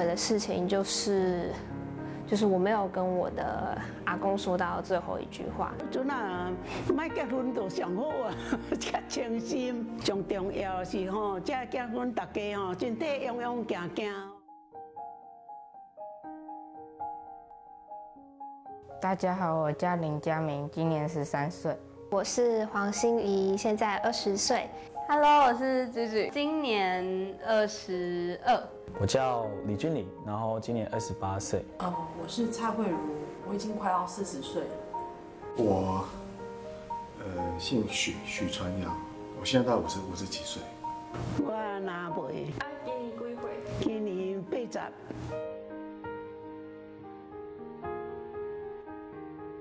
悔的事情就是，就是我没有跟我的阿公说到最后一句话。阵啊，买结婚就上好啊，较 清心。上重要是吼，这结婚大家吼，身体勇勇行行。大家好，我叫林佳明，今年十三岁。我是黄心怡，现在二十岁。Hello，我是菊菊，今年二十二。我叫李君礼，然后今年二十八岁。哦，我是蔡慧茹，我已经快要四十岁了。我，呃，姓许，许传阳，我现在大概五十五十几岁。我哪辈？啊，今年几岁？今年八十。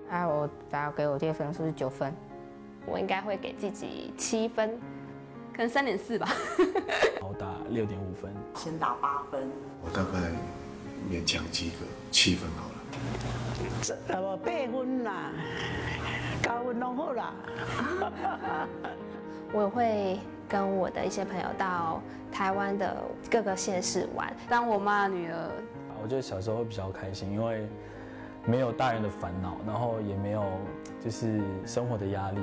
啊，我打给我爹分数是九分，我应该会给自己七分。可能三点四吧，好打六点五分，先打八分，我大概勉强及格，七分好了。这呃八分啦，高分拢好啦。我会跟我的一些朋友到台湾的各个县市玩，当我妈的女儿。我觉得小时候会比较开心，因为没有大人的烦恼，然后也没有就是生活的压力。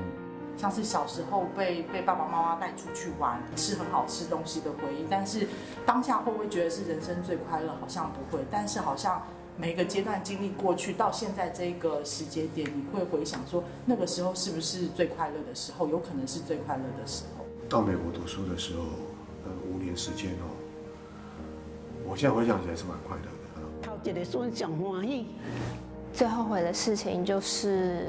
像是小时候被被爸爸妈妈带出去玩，吃很好吃东西的回忆，但是当下会不会觉得是人生最快乐？好像不会，但是好像每个阶段经历过去到现在这个时间点，你会回想说那个时候是不是最快乐的时候？有可能是最快乐的时候。到美国读书的时候，呃，五年时间哦，我现在回想起来是蛮快乐的。头一个孙上欢喜，最后悔的事情就是。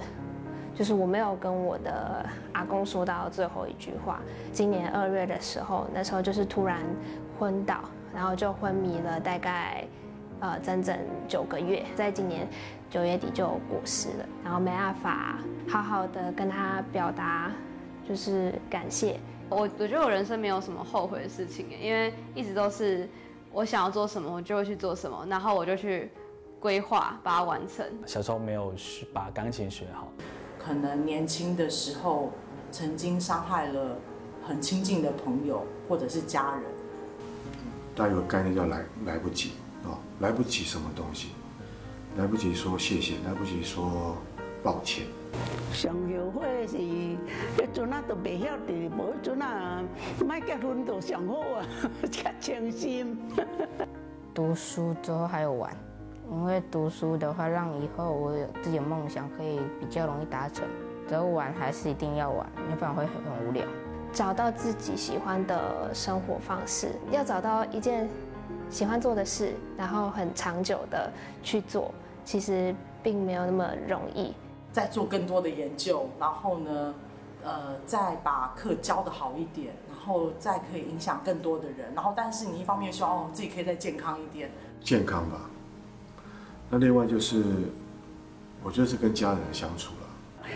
就是我没有跟我的阿公说到最后一句话。今年二月的时候，那时候就是突然昏倒，然后就昏迷了大概呃整整九个月，在今年九月底就过世了。然后没办法好好的跟他表达就是感谢。我我觉得我人生没有什么后悔的事情，因为一直都是我想要做什么，我就会去做什么，然后我就去规划把它完成。小时候没有学把钢琴学好。可能年轻的时候曾经伤害了很亲近的朋友或者是家人。大家有个概念叫来来不及哦，来不及什么东西？来不及说谢谢，来不及说抱歉。上后悔是迄阵啊都未晓得，无迄阵啊，卖结婚就上好啊，较清心。读书之后还有玩。因为读书的话，让以后我有自己的梦想可以比较容易达成。只要玩还是一定要玩，要不然会很无聊。找到自己喜欢的生活方式，要找到一件喜欢做的事，然后很长久的去做，其实并没有那么容易。再做更多的研究，然后呢，呃，再把课教的好一点，然后再可以影响更多的人。然后，但是你一方面希望哦自己可以再健康一点，健康吧。那另外就是，我觉得是跟家人相处了。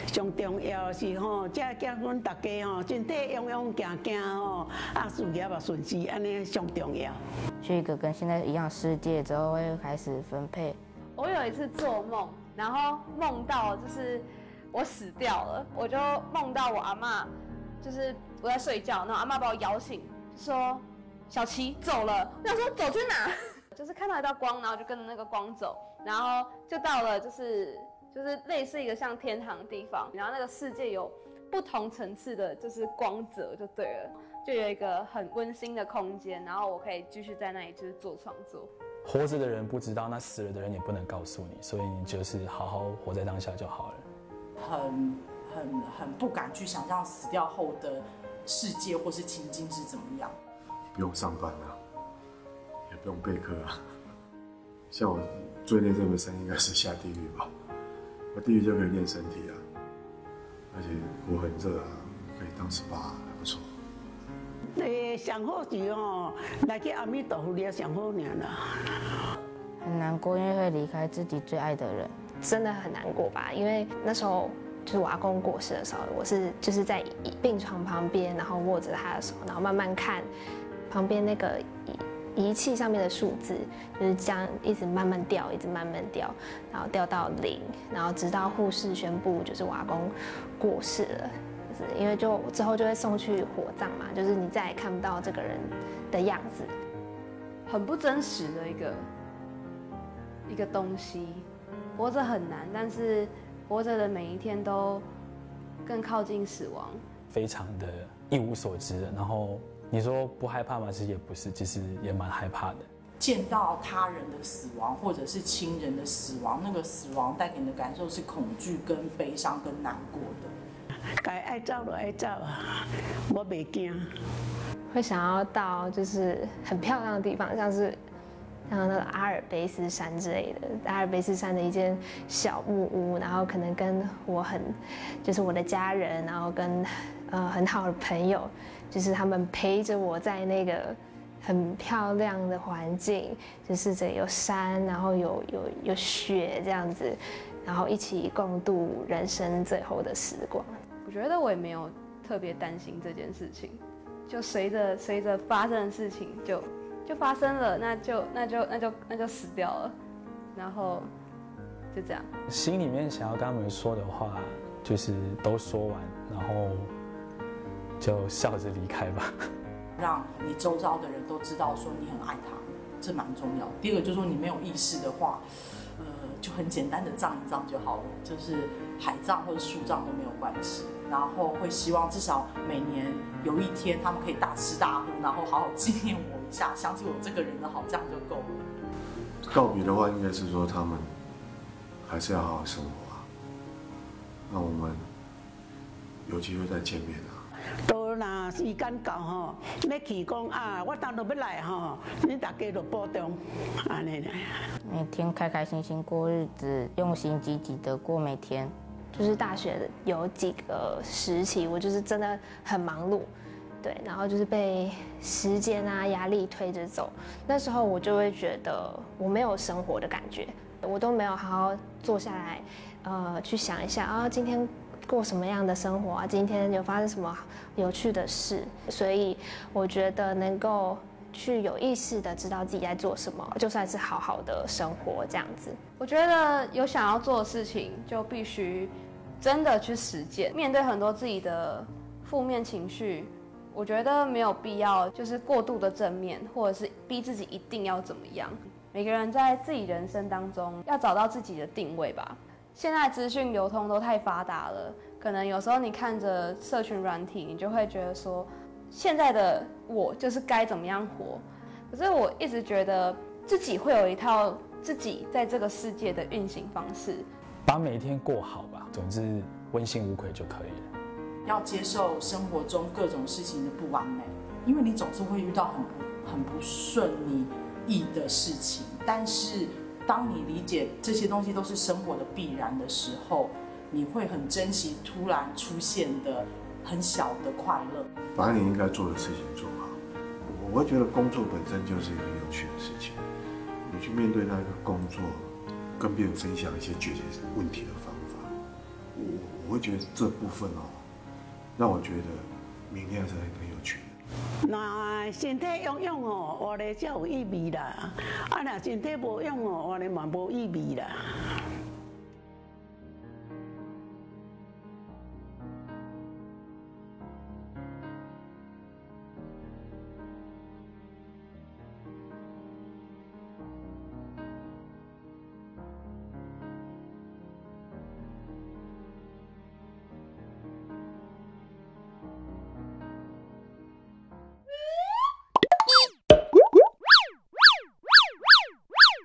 上重要是吼，这结婚大家吼，身体勇勇行行吼，啊事业也顺利，安尼上重要。去一个跟现在一样世界之后，会开始分配。我有一次做梦，然后梦到就是我死掉了，我就梦到我阿妈，就是我在睡觉，然后阿妈把我摇醒，说小琪走了。我想说走去哪？就是看到一道光，然后就跟着那个光走，然后就到了，就是就是类似一个像天堂的地方，然后那个世界有不同层次的，就是光泽就对了，就有一个很温馨的空间，然后我可以继续在那里就是做创作。活着的人不知道，那死了的人也不能告诉你，所以你就是好好活在当下就好了。很很很不敢去想象死掉后的世界或是情境是怎么样。不用上班了。不用备课啊，像我最累这个生应该是下地狱吧，我地狱就可以练身体啊，而且我很热啊，可以当 SPA 还不错。诶，上好是哦，来去阿弥陀佛了上好年了。很难过，因为会离开自己最爱的人，真的很难过吧？因为那时候就是我阿公过世的时候，我是就是在病床旁边，然后握着他的手，然后慢慢看旁边那个。仪器上面的数字就是这样一直慢慢掉，一直慢慢掉，然后掉到零，然后直到护士宣布就是瓦工过世了，就是因为就之后就会送去火葬嘛，就是你再也看不到这个人的样子。很不真实的一个一个东西。活着很难，但是活着的每一天都更靠近死亡。非常的一无所知，然后你说不害怕吗？其实也不是，其实也蛮害怕的。见到他人的死亡，或者是亲人的死亡，那个死亡带给你的感受是恐惧、跟悲伤、跟难过的。该爱照的爱照啊，我袂惊。会想要到就是很漂亮的地方，像是像那个阿尔卑斯山之类的，阿尔卑斯山的一间小木屋，然后可能跟我很就是我的家人，然后跟呃很好的朋友，就是他们陪着我在那个很漂亮的环境，就是这有山，然后有有有雪这样子，然后一起共度人生最后的时光。我觉得我也没有特别担心这件事情，就随着随着发生的事情就就发生了，那就那就那就那就死掉了，然后就这样。心里面想要跟他们说的话，就是都说完，然后就笑着离开吧。让你周遭的人都知道说你很爱他，这蛮重要。第二个就是说你没有意识的话，呃，就很简单的葬一葬就好了，就是海葬或者树葬都没有关系。然后会希望至少每年有一天他们可以大吃大喝，然后好好纪念我一下，想起我这个人的好，这样就够了。告别的话，应该是说他们还是要好好生活啊。那我们有机会再见面啊。都拿时间到吼，要去讲啊，我当然要来吼，你大家都保重，安尼啦。每天开开心心过日子，用心积极的过每天。就是大学有几个时期，我就是真的很忙碌，对，然后就是被时间啊压力推着走。那时候我就会觉得我没有生活的感觉，我都没有好好坐下来，呃，去想一下啊，今天过什么样的生活啊，今天有发生什么有趣的事。所以我觉得能够去有意识的知道自己在做什么，就算是好好的生活这样子。我觉得有想要做的事情，就必须真的去实践。面对很多自己的负面情绪，我觉得没有必要就是过度的正面，或者是逼自己一定要怎么样。每个人在自己人生当中要找到自己的定位吧。现在资讯流通都太发达了，可能有时候你看着社群软体，你就会觉得说，现在的我就是该怎么样活。可是我一直觉得自己会有一套。自己在这个世界的运行方式，把每一天过好吧，总之问心无愧就可以了。要接受生活中各种事情的不完美，因为你总是会遇到很不很不顺你意的事情。但是当你理解这些东西都是生活的必然的时候，你会很珍惜突然出现的很小的快乐。把你应该做的事情做好，我会觉得工作本身就是一个有趣的事情。你去面对那个工作，跟别人分享一些解决问题的方法，我我会觉得这部分哦，那我觉得明天是很有趣的。那身体用用哦，活咧才有意味啦；啊，那身体无用哦，活咧蛮无意味啦。